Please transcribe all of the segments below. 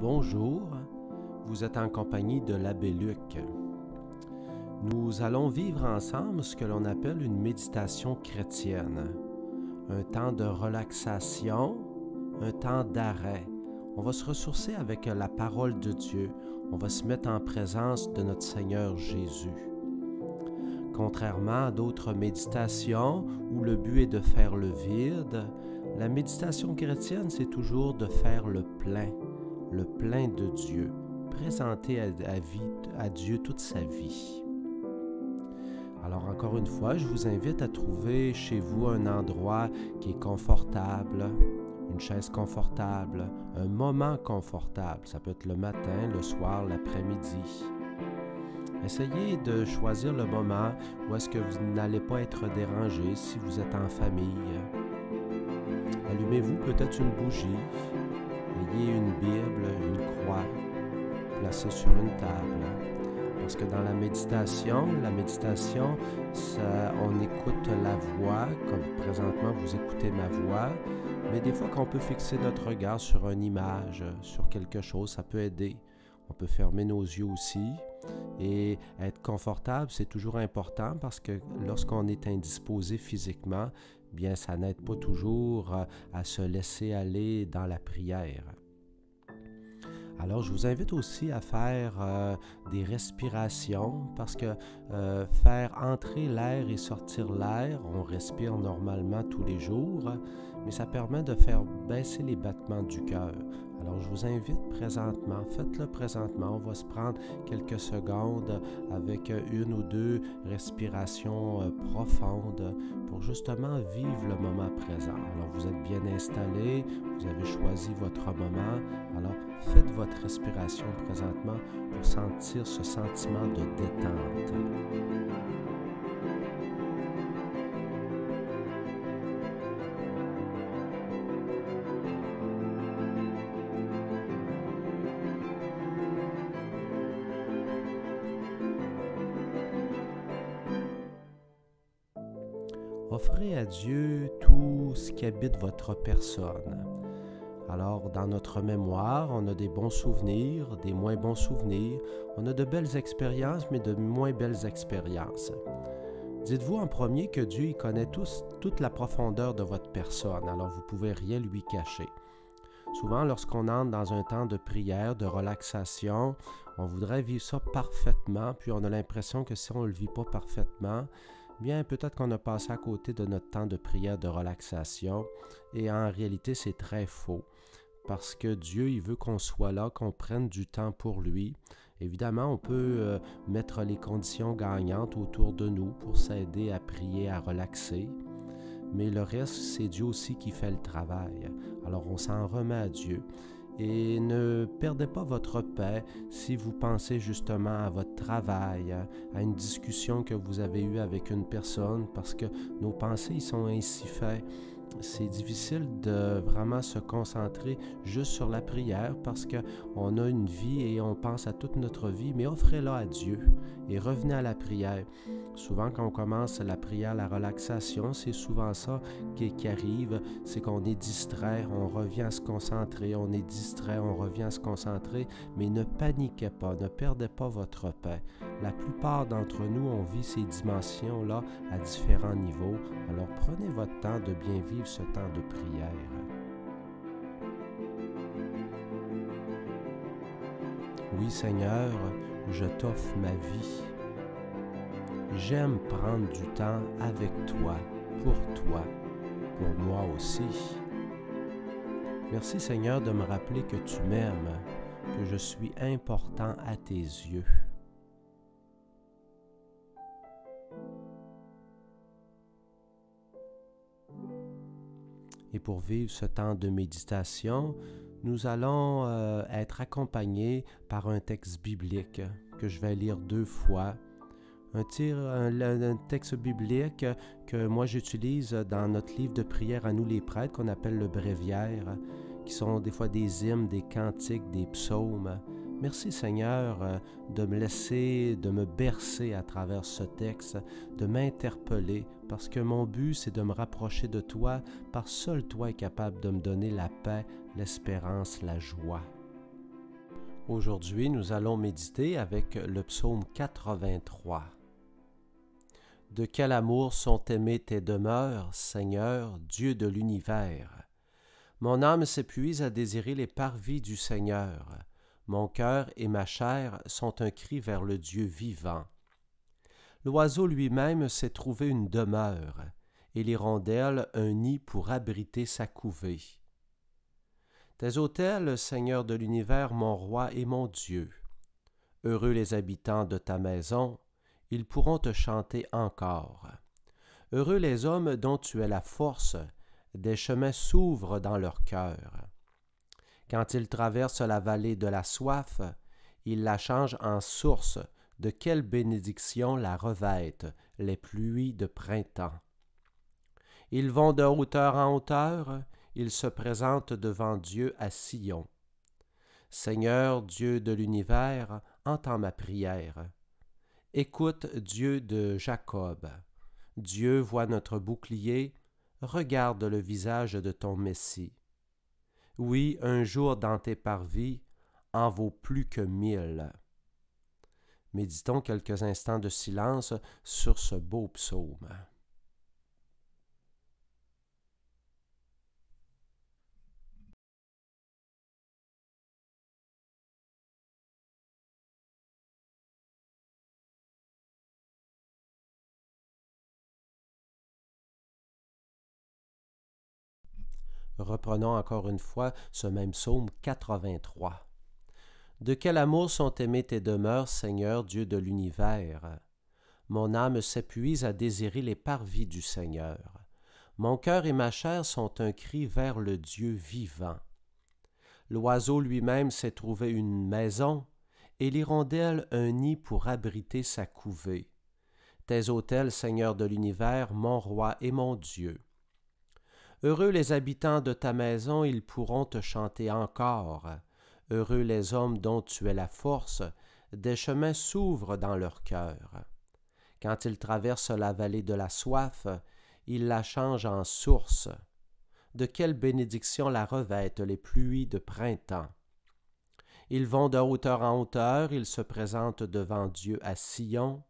Bonjour, vous êtes en compagnie de l'abbé Luc. Nous allons vivre ensemble ce que l'on appelle une méditation chrétienne, un temps de relaxation, un temps d'arrêt. On va se ressourcer avec la parole de Dieu, on va se mettre en présence de notre Seigneur Jésus. Contrairement à d'autres méditations où le but est de faire le vide, la méditation chrétienne, c'est toujours de faire le plein, le plein de Dieu, présenter à, à, Dieu toute sa vie. Alors encore une fois, je vous invite à trouver chez vous un endroit qui est confortable, une chaise confortable, un moment confortable. Ça peut être le matin, le soir, l'après-midi. Essayez de choisir le moment où est-ce que vous n'allez pas être dérangé si vous êtes en famille. Allumez-vous peut-être une bougie, ayez une Bible, une croix placée sur une table. Parce que dans la méditation, la méditation, on écoute la voix, comme présentement vous écoutez ma voix, mais des fois qu'on peut fixer notre regard sur une image, sur quelque chose, ça peut aider. On peut fermer nos yeux aussi. Et être confortable, c'est toujours important parce que lorsqu'on est indisposé physiquement, bien ça n'aide pas toujours euh, à se laisser aller dans la prière. Alors, je vous invite aussi à faire euh, des respirations parce que euh, faire entrer l'air et sortir l'air, on respire normalement tous les jours, mais ça permet de faire baisser les battements du cœur. Alors, je vous invite présentement, faites-le présentement. On va se prendre quelques secondes avec une ou deux respirations euh, profondes pour justement vivre le moment présent. Alors, vous êtes bien installé, vous avez choisi votre moment. Alors, faites votre respiration présentement pour sentir ce sentiment de détente. Offrez à Dieu tout ce qui habite votre personne. Alors, dans notre mémoire, on a des bons souvenirs, des moins bons souvenirs, on a de belles expériences, mais de moins belles expériences. Dites-vous en premier que Dieu y connaît toute la profondeur de votre personne, alors vous ne pouvez rien lui cacher. Souvent, lorsqu'on entre dans un temps de prière, de relaxation, on voudrait vivre ça parfaitement, puis on a l'impression que si on ne le vit pas parfaitement, bien peut-être qu'on a passé à côté de notre temps de prière, de relaxation, et en réalité c'est très faux, parce que Dieu, il veut qu'on soit là, qu'on prenne du temps pour lui. Évidemment, on peut euh, mettre les conditions gagnantes autour de nous pour s'aider à prier, à relaxer, mais le reste, c'est Dieu aussi qui fait le travail. Alors on s'en remet à Dieu. Et ne perdez pas votre paix si vous pensez justement à votre travail, à une discussion que vous avez eue avec une personne, parce que nos pensées sont ainsi faites c'est difficile de vraiment se concentrer juste sur la prière parce qu'on a une vie et on pense à toute notre vie, mais offrez-la à Dieu et revenez à la prière. Souvent, quand on commence la prière, la relaxation, c'est souvent ça qui, qui arrive, c'est qu'on est distrait, on revient à se concentrer, on est distrait, on revient à se concentrer, mais ne paniquez pas, ne perdez pas votre paix. La plupart d'entre nous, on vit ces dimensions-là à différents niveaux, alors prenez votre temps de bien vivre ce temps de prière. Oui Seigneur, je t'offre ma vie. J'aime prendre du temps avec toi, pour toi, pour moi aussi. Merci Seigneur de me rappeler que tu m'aimes, que je suis important à tes yeux. Et pour vivre ce temps de méditation, nous allons euh, être accompagnés par un texte biblique que je vais lire deux fois. Un, un texte biblique que moi j'utilise dans notre livre de prière à nous les prêtres qu'on appelle le bréviaire, qui sont des fois des hymnes, des cantiques, des psaumes. Merci Seigneur euh, de me laisser, de me bercer à travers ce texte, de m'interpeller, parce que mon but c'est de me rapprocher de toi, par seul toi est capable de me donner la paix, l'espérance, la joie. Aujourd'hui, nous allons méditer avec le psaume 83. De quel amour sont aimées tes demeures, Seigneur, Dieu de l'univers? Mon âme s'épuise à désirer les parvis du Seigneur. Mon cœur et ma chair sont un cri vers le Dieu vivant. L'oiseau lui-même s'est trouvé une demeure, et l'hirondelle un nid pour abriter sa couvée. Tes autels, Seigneur de l'univers, mon roi et mon Dieu. Heureux les habitants de ta maison, ils pourront te chanter encore. Heureux les hommes dont tu es la force, des chemins s'ouvrent dans leur cœur. Quand ils traversent la vallée de la soif, ils la changent en source, de quelle bénédiction la revêtent les pluies de printemps. Ils vont de hauteur en hauteur, ils se présentent devant Dieu à Sion. Seigneur Dieu de l'univers, entends ma prière. Écoute Dieu de Jacob. Dieu voit notre bouclier, regarde le visage de ton Messie. Oui, un jour dans tes parvis en vaut plus que mille. Méditons quelques instants de silence sur ce beau psaume. Reprenons encore une fois ce même psaume 83. De quel amour sont aimées tes demeures, Seigneur Dieu de l'univers? Mon âme s'épuise à désirer les parvis du Seigneur. Mon cœur et ma chair sont un cri vers le Dieu vivant. L'oiseau lui-même s'est trouvé une maison, et l'hirondelle un nid pour abriter sa couvée. Tes autels, Seigneur de l'univers, mon roi et mon Dieu. Heureux les habitants de ta maison, ils pourront te chanter encore. Heureux les hommes dont tu es la force, des chemins s'ouvrent dans leur cœur. Quand ils traversent la vallée de la soif, ils la changent en source. De quelle bénédiction la revêtent les pluies de printemps. Ils vont de hauteur en hauteur, ils se présentent devant Dieu à Sion.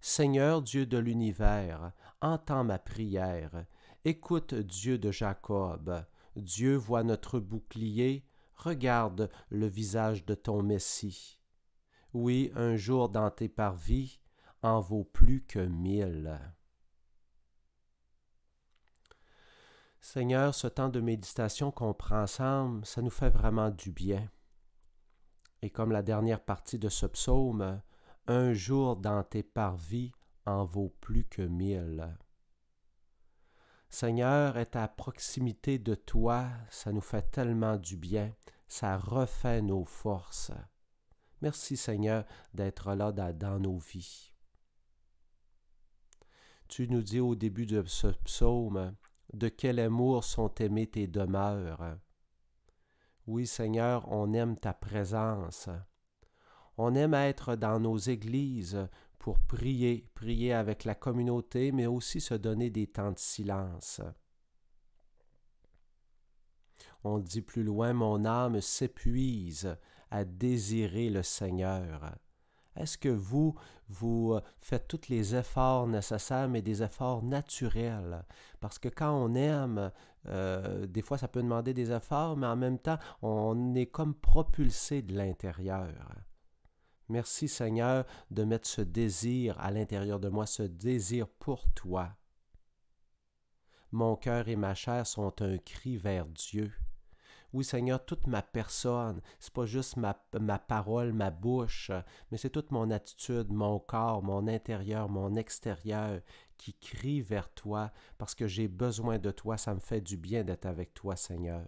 Seigneur Dieu de l'univers, entends ma prière, Écoute, Dieu de Jacob, Dieu voit notre bouclier, regarde le visage de ton Messie. Oui, un jour dans tes parvis en vaut plus que mille. Seigneur, ce temps de méditation qu'on prend ensemble, ça nous fait vraiment du bien. Et comme la dernière partie de ce psaume, un jour dans tes parvis en vaut plus que mille. Seigneur, est à proximité de toi, ça nous fait tellement du bien, ça refait nos forces. Merci Seigneur d'être là dans, nos vies. Tu nous dis au début de ce psaume, de quel amour sont aimées tes demeures. Oui Seigneur, on aime ta présence. On aime être dans nos églises pour prier, prier avec la communauté, mais aussi se donner des temps de silence. On dit plus loin, mon âme s'épuise à désirer le Seigneur. Est-ce que vous, vous faites tous les efforts nécessaires, mais des efforts naturels? Parce que quand on aime, euh, des fois ça peut demander des efforts, mais en même temps, on est comme propulsé de l'intérieur. Merci Seigneur de mettre ce désir à l'intérieur de moi, ce désir pour toi. Mon cœur et ma chair sont un cri vers Dieu. Oui, Seigneur, toute ma personne, c'est pas juste ma, ma, parole, ma bouche, mais c'est toute mon attitude, mon corps, mon intérieur, mon extérieur qui crie vers toi parce que j'ai besoin de toi. Ça me fait du bien d'être avec toi, Seigneur.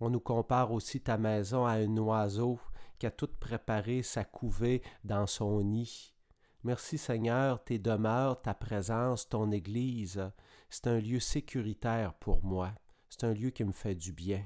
On nous compare aussi ta maison à un oiseau qui a tout préparé sa couvée dans son nid. Merci Seigneur, tes demeures, ta présence, ton Église, c'est un lieu sécuritaire pour moi, c'est un lieu qui me fait du bien.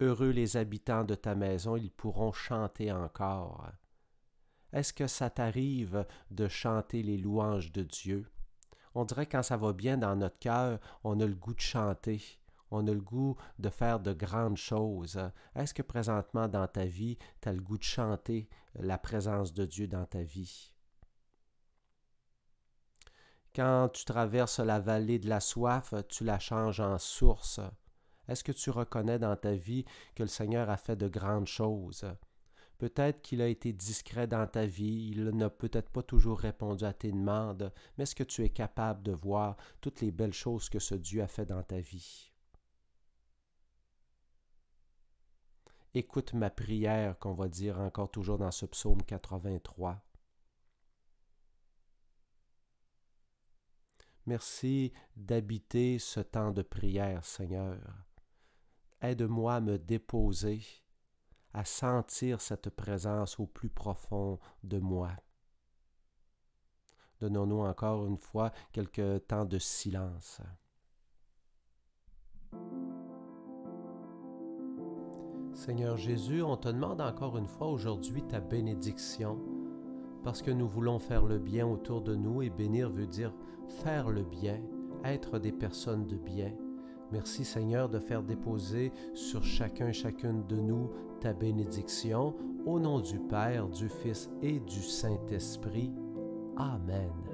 Heureux les habitants de ta maison, ils pourront chanter encore. Est-ce que ça t'arrive de chanter les louanges de Dieu? On dirait quand ça va bien dans notre cœur, on a le goût de chanter On a le goût de faire de grandes choses. Est-ce que présentement dans ta vie, tu as le goût de chanter la présence de Dieu dans ta vie? Quand tu traverses la vallée de la soif, tu la changes en source. Est-ce que tu reconnais dans ta vie que le Seigneur a fait de grandes choses? Peut-être qu'il a été discret dans ta vie, il n'a peut-être pas toujours répondu à tes demandes, mais est-ce que tu es capable de voir toutes les belles choses que ce Dieu a fait dans ta vie? Écoute ma prière qu'on va dire encore toujours dans ce psaume 83. Merci d'habiter ce temps de prière, Seigneur. Aide-moi à me déposer à sentir cette présence au plus profond de moi. Donnons-nous encore une fois quelques temps de silence. Seigneur Jésus, on te demande encore une fois aujourd'hui ta bénédiction, parce que nous voulons faire le bien autour de nous et bénir veut dire faire le bien, être des personnes de bien. Merci Seigneur de faire déposer sur chacun, chacune de nous ta bénédiction, au nom du Père, du Fils et du Saint-Esprit. Amen.